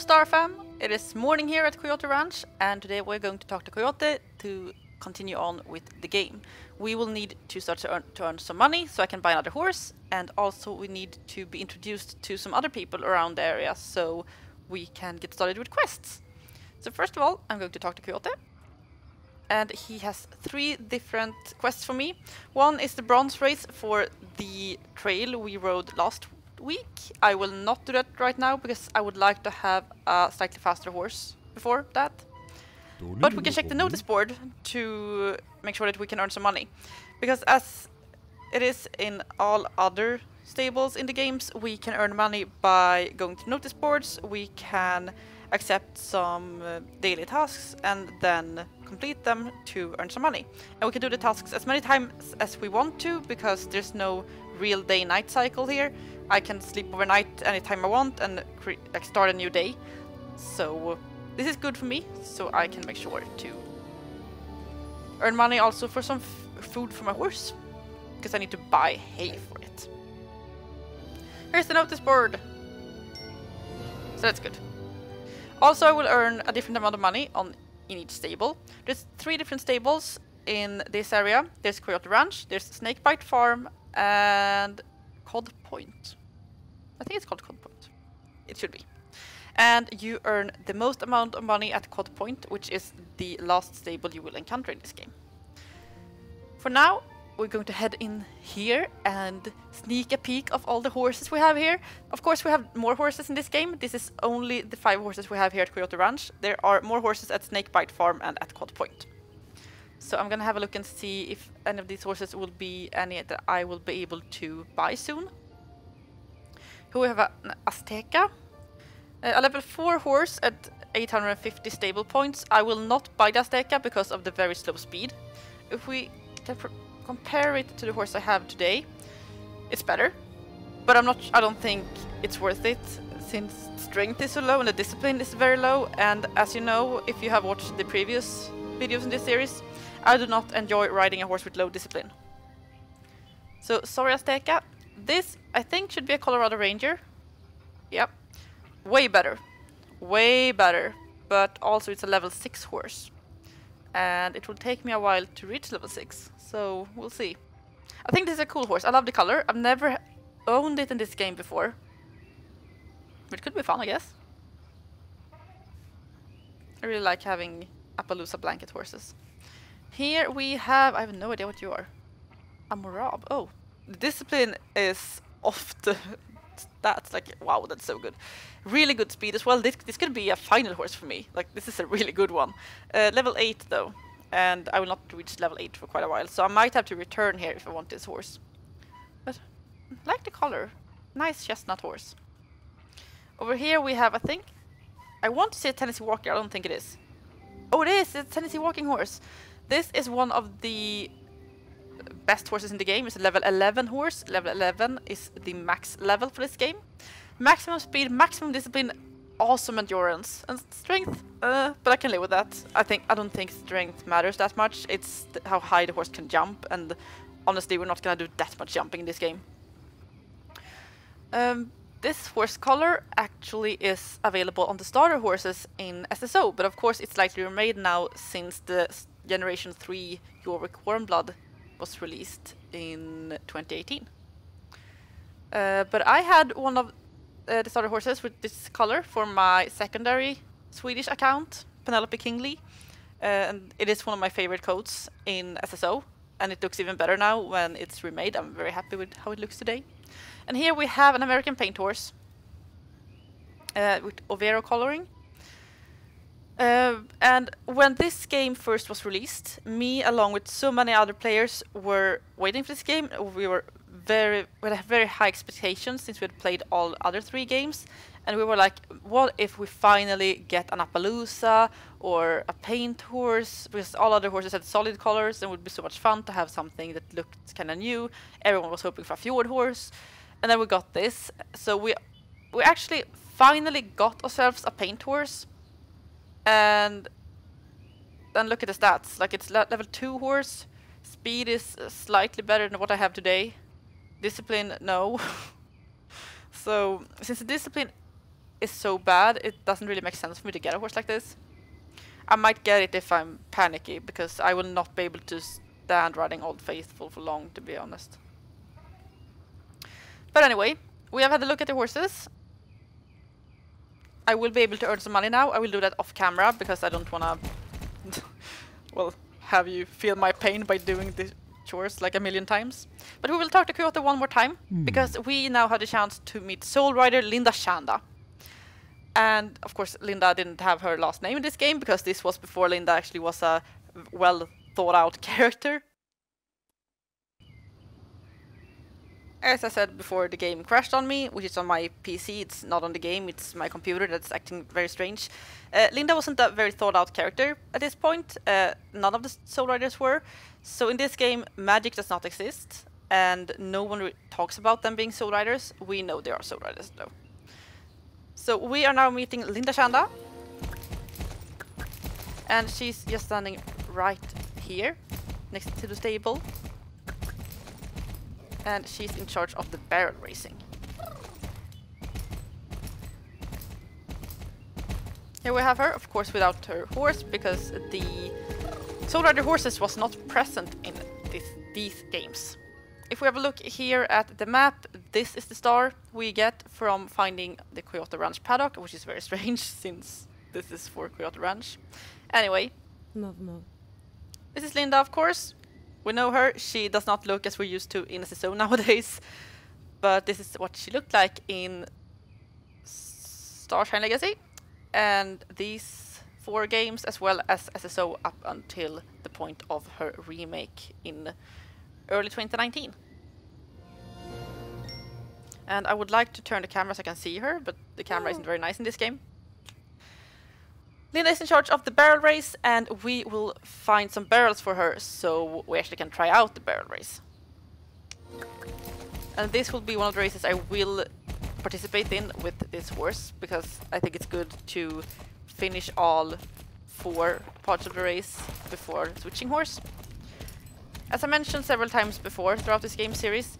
Star Fam! It is morning here at Coyote Ranch and today we're going to talk to Coyote to continue on with the game. We will need to start to earn, to earn some money so I can buy another horse and also we need to be introduced to some other people around the area so we can get started with quests. So first of all I'm going to talk to Coyote and he has three different quests for me. One is the bronze race for the trail we rode last week. I will not do that right now because I would like to have a slightly faster horse before that. But we can check the notice board to make sure that we can earn some money. Because as it is in all other stables in the games, we can earn money by going to notice boards, we can accept some uh, daily tasks and then complete them to earn some money. And we can do the tasks as many times as we want to because there's no real day-night cycle here. I can sleep overnight anytime I want and like start a new day. So this is good for me, so I can make sure to earn money also for some food for my horse, because I need to buy hay for it. Here's the notice board. So that's good. Also, I will earn a different amount of money on in each stable. There's three different stables in this area. There's Coyote Ranch, there's Snakebite Farm, and Cod Point. I think it's called Cod Point. It should be. And you earn the most amount of money at Cod Point, which is the last stable you will encounter in this game. For now, we're going to head in here and sneak a peek of all the horses we have here. Of course, we have more horses in this game. This is only the five horses we have here at Coyote Ranch. There are more horses at Snakebite Farm and at Cod Point. So I'm gonna have a look and see if any of these horses will be any that I will be able to buy soon. We have an Azteca. Uh, a level 4 horse at 850 stable points. I will not buy the Azteca because of the very slow speed. If we compare it to the horse I have today, it's better. But I'm not. I don't think it's worth it since strength is so low and the discipline is very low. And as you know, if you have watched the previous videos in this series, I do not enjoy riding a horse with low discipline. So sorry Azteca, this, I think, should be a Colorado Ranger. Yep. Way better. Way better. But also it's a level 6 horse. And it will take me a while to reach level 6. So, we'll see. I think this is a cool horse. I love the color. I've never owned it in this game before. But it could be fun, I guess. I really like having Appaloosa blanket horses. Here we have... I have no idea what you are. A Morab. Oh, discipline is off the stats. Like, wow, that's so good. Really good speed as well. This, this could be a final horse for me. Like, this is a really good one. Uh, level 8, though. And I will not reach level 8 for quite a while. So I might have to return here if I want this horse. But, like the color. Nice chestnut horse. Over here we have, I think... I want to say a Tennessee Walker. I don't think it is. Oh, it is! It's Tennessee Walking horse. This is one of the best horses in the game. is a level 11 horse. Level 11 is the max level for this game. Maximum speed, maximum discipline, awesome endurance and strength. Uh, but I can live with that. I think I don't think strength matters that much. It's how high the horse can jump, and honestly, we're not gonna do that much jumping in this game. Um, this horse color actually is available on the starter horses in SSO, but of course it's slightly remade now since the Generation 3 Jorvik Warmblood was released in 2018. Uh, but I had one of uh, the starter horses with this color for my secondary Swedish account, Penelope Kingley. Uh, and it is one of my favorite coats in SSO, and it looks even better now when it's remade. I'm very happy with how it looks today. And here we have an American paint horse uh, with Overo coloring. Uh, and when this game first was released, me along with so many other players were waiting for this game. We were very we had very high expectations since we had played all other three games, and we were like, what if we finally get an Appaloosa or a paint horse? Because all other horses had solid colors, and would be so much fun to have something that looked kind of new. Everyone was hoping for a fjord horse, and then we got this. So we we actually finally got ourselves a paint horse and then look at the stats. Like it's le level 2 horse. Speed is slightly better than what I have today. Discipline, no. so, since the discipline is so bad, it doesn't really make sense for me to get a horse like this. I might get it if I'm panicky, because I will not be able to stand riding Old Faithful for long, to be honest. But anyway, we have had a look at the horses. I will be able to earn some money now. I will do that off camera, because I don't want to, well, have you feel my pain by doing the chores like a million times. But we will talk to Coyote one more time, Hmm. because we now had a chance to meet Soul Rider Linda Chanda. And of course, Linda didn't have her last name in this game because this was before Linda actually was a well thought out character. As I said before, the game crashed on me, which is on my PC. It's not on the game, it's my computer that's acting very strange. Uh, Linda wasn't a very thought out character at this point. Uh, none of the Soul Riders were. So in this game, magic does not exist, and no one talks about them being Soul Riders. We know they are Soul Riders though. So we are now meeting Linda Chanda. And she's just standing right here, next to the stable. And she's in charge of the barrel racing. Here we have her, of course without her horse, because the Soul Rider horses was not present in this, these games. If we have a look here at the map, this is the star we get from finding the Coyote Ranch paddock, which is very strange since this is for Coyote Ranch. Anyway, Move, move. this is Linda, of course. We know her. She does not look as we're used to in SSO nowadays, but this is what she looked like in Starshine Legacy. And these four games, as well as SSO up until the point of her remake in early 2019. And I would like to turn the camera so I can see her, but the camera isn't oh. very nice in this game. Linda is in charge of the barrel race, and we will find some barrels for her so we actually can try out the barrel race. And this will be one of the races I will participate in with this horse because I think it's good to finish all four parts of the race before switching horse. As I mentioned several times before throughout this game series,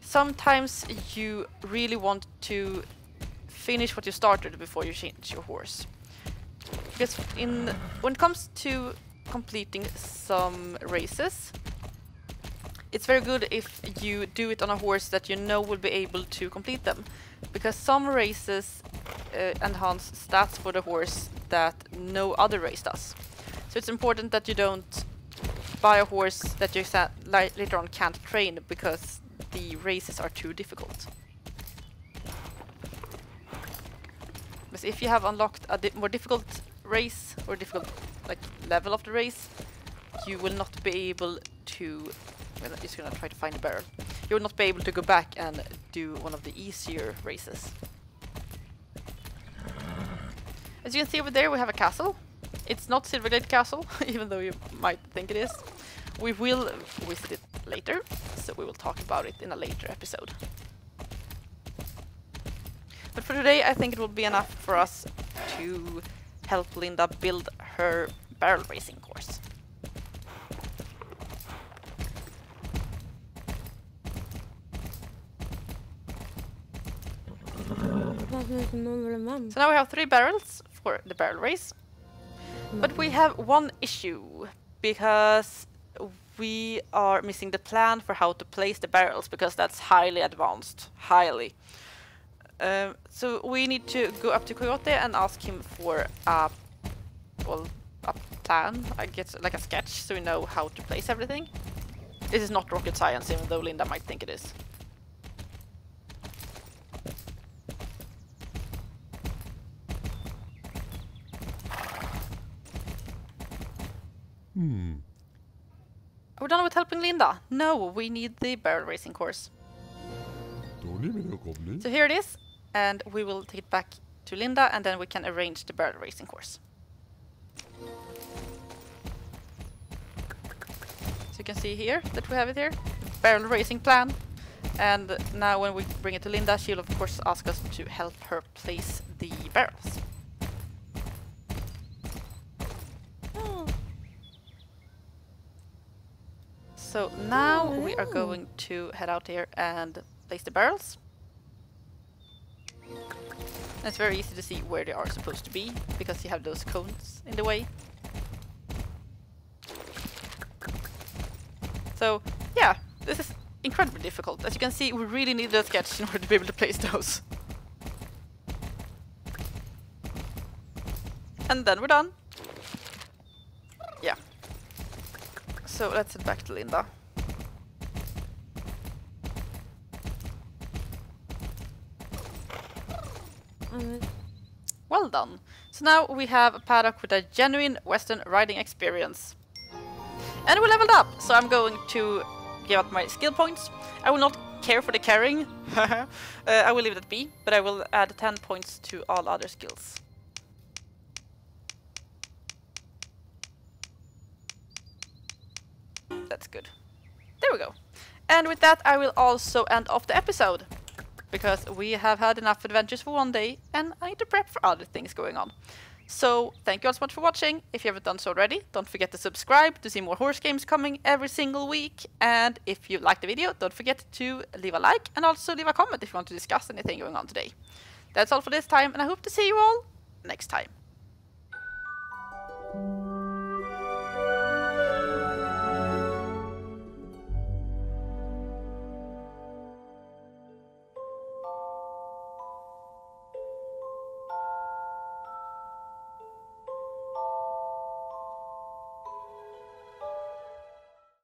sometimes you really want to finish what you started before you change your horse. Because in when it comes to completing some races, it's very good if you do it on a horse that you know will be able to complete them. Because some races uh, enhance stats for the horse that no other race does. So it's important that you don't buy a horse that you later on can't train because the races are too difficult. Because if you have unlocked a di more difficult race or difficult like level of the race, you will not be able to. I'm just gonna try to find a barrel. You will not be able to go back and do one of the easier races. As you can see over there, we have a castle. It's not Silverglade Castle, even though you might think it is. We will visit it later, so we will talk about it in a later episode. But for today, I think it will be enough for us to help Linda build her barrel racing course. So now we have three barrels for the barrel race. But we have one issue because we are missing the plan for how to place the barrels because that's highly advanced, highly. Um, so we need to go up to Coyote and ask him for a well a plan, I guess like a sketch, so we know how to place everything. This is not rocket science, even though Linda might think it is. Hmm. Are we done with helping Linda? No, we need the barrel racing course. Dårlig med å koble. So here it is, and we will take it back to Linda, and then we can arrange the barrel racing course. So you can see here that we have it here, barrel racing plan. And now when we bring it to Linda, she'll of course ask us to help her place the barrels. So now we are Oh. going to head out here and place the barrels. And it's very easy to see where they are supposed to be because you have those cones in the way. So yeah, this is incredibly difficult. As you can see, we really need a sketch in order to be able to place those. And then we're done. Yeah. So let's head back to Linda. Alright. Well done. So now we have a paddock with a genuine Western riding experience. And we leveled up, so I'm going to give out my skill points. I will not care for the carrying. uh, I will leave that be, but I will add 10 points to all other skills. That's good. There we go. And with that, I will also end off the episode. Because we have had enough adventures for one day, and I need to prep for other things going on. So, thank you all so much for watching. If you haven't done so already, don't forget to subscribe to see more horse games coming every single week. And if you liked the video, don't forget to leave a like and also leave a comment if you want to discuss anything going on today. That's all for this time, and I hope to see you all next time.